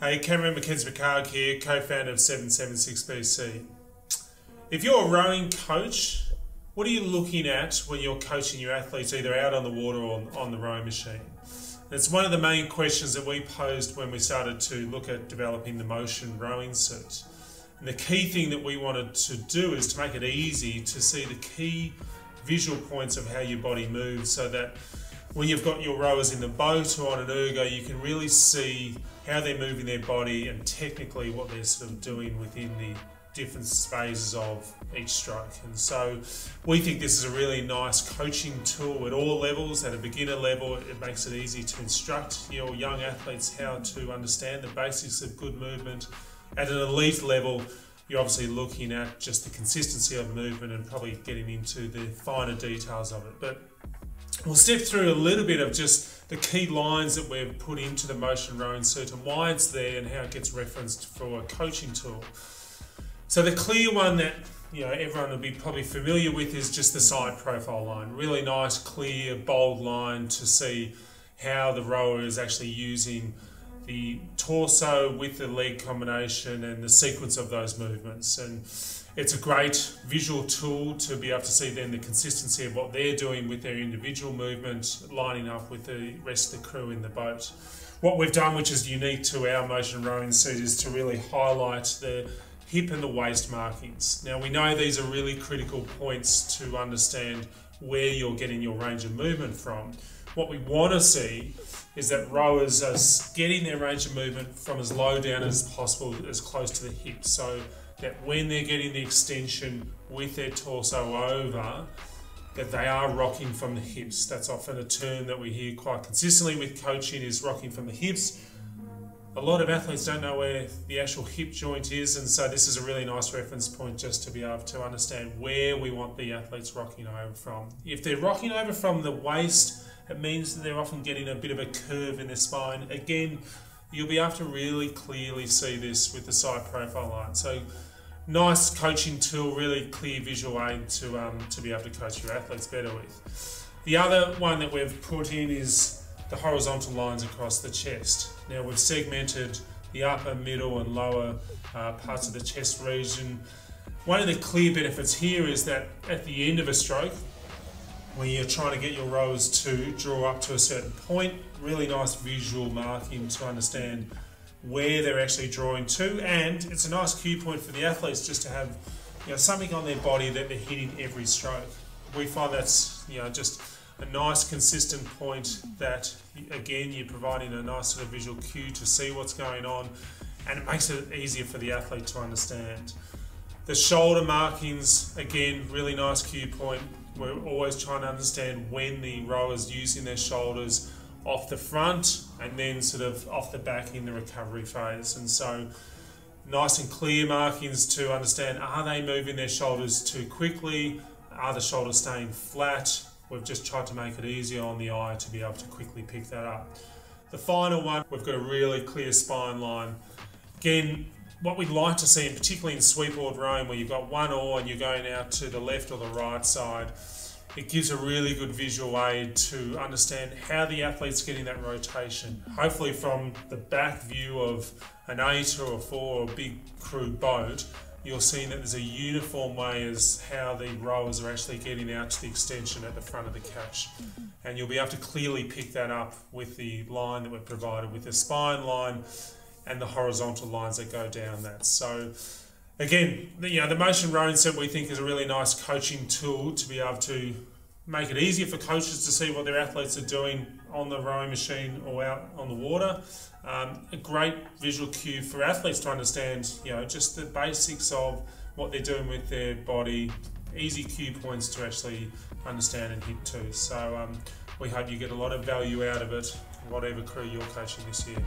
Hey, Cameron McKenzie McHarg here, co-founder of 776BC. If you're a rowing coach, what are you looking at when you're coaching your athletes either out on the water or on the rowing machine? it's one of the main questions that we posed when we started to look at developing the motion rowing suit. And the key thing that we wanted to do is to make it easy to see the key visual points of how your body moves so that when you've got your rowers in the boat or on an ergo, you can really see how they're moving their body and technically what they're sort of doing within the different phases of each stroke. And so we think this is a really nice coaching tool at all levels. At a beginner level, it makes it easy to instruct your young athletes how to understand the basics of good movement. At an elite level, you're obviously looking at just the consistency of movement and probably getting into the finer details of it. But we'll step through a little bit of just the key lines that we've put into the motion rowing suit and why it's there and how it gets referenced for a coaching tool. So the clear one that you know everyone will be probably familiar with is just the side profile line. Really nice, clear, bold line to see how the rower is actually using the torso with the leg combination and the sequence of those movements. And it's a great visual tool to be able to see then the consistency of what they're doing with their individual movement lining up with the rest of the crew in the boat. What we've done, which is unique to our motion rowing suit, is to really highlight the hip and the waist markings. Now we know these are really critical points to understand where you're getting your range of movement from. What we want to see is that rowers are getting their range of movement from as low down as possible, as close to the hip. So that when they're getting the extension with their torso over, that they are rocking from the hips. That's often a term that we hear quite consistently with coaching is rocking from the hips. A lot of athletes don't know where the actual hip joint is, and so this is a really nice reference point just to be able to understand where we want the athletes rocking over from. If they're rocking over from the waist, it means that they're often getting a bit of a curve in their spine. Again, you'll be able to really clearly see this with the side profile line. So nice coaching tool, really clear visual aid to, um, to be able to coach your athletes better with. The other one that we've put in is the horizontal lines across the chest. Now we've segmented the upper, middle and lower uh, parts of the chest region. One of the clear benefits here is that at the end of a stroke, when you're trying to get your rowers to draw up to a certain point, really nice visual marking to understand where they're actually drawing to, and it's a nice cue point for the athletes just to have you know something on their body that they're hitting every stroke. We find that's you know just a nice consistent point that again you're providing a nice sort of visual cue to see what's going on, and it makes it easier for the athlete to understand. The shoulder markings again really nice cue point. We're always trying to understand when the rower's using their shoulders off the front and then sort of off the back in the recovery phase. And so, nice and clear markings to understand are they moving their shoulders too quickly? Are the shoulders staying flat? We've just tried to make it easier on the eye to be able to quickly pick that up. The final one, we've got a really clear spine line. Again, what we'd like to see, and particularly in sweep oar rowing, where you've got one oar and you're going out to the left or the right side, it gives a really good visual aid to understand how the athlete's getting that rotation. Hopefully, from the back view of an eight or a four or a big crew boat, you'll see that there's a uniform way as how the rowers are actually getting out to the extension at the front of the catch. Mm-hmm. And you'll be able to clearly pick that up with the line that we've provided with the spine line and the horizontal lines that go down that. So again, you know, the motion rowing set we think is a really nice coaching tool to be able to make it easier for coaches to see what their athletes are doing on the rowing machine or out on the water. Um, a great visual cue for athletes to understand, you know, just the basics of what they're doing with their body. Easy cue points to actually understand and hit too. So um, we hope you get a lot of value out of it, whatever crew you're coaching this year.